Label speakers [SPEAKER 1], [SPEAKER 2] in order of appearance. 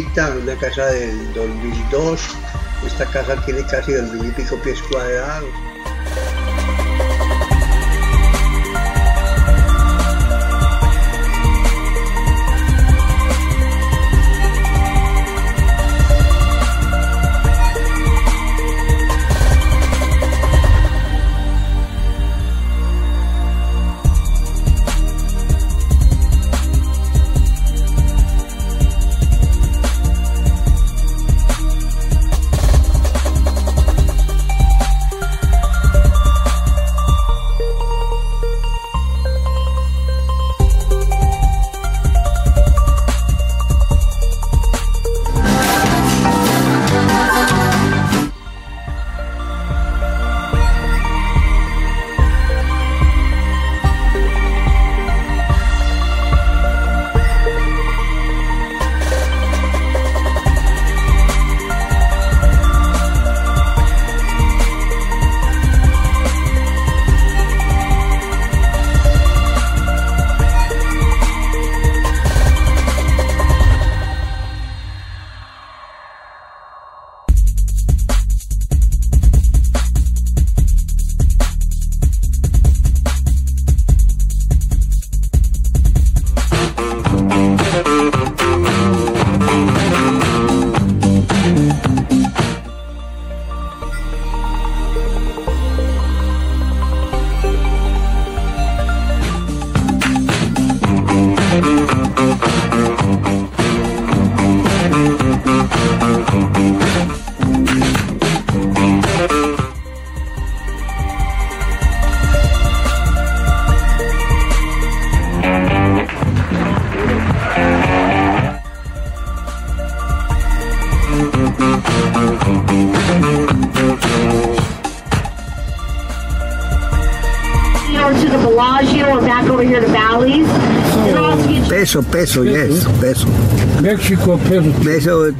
[SPEAKER 1] una casa del 2002. Esta casa tiene casi dos mil y pico pies cuadrados. Peso, peso, yes, peso.
[SPEAKER 2] México, peso.
[SPEAKER 1] Peso.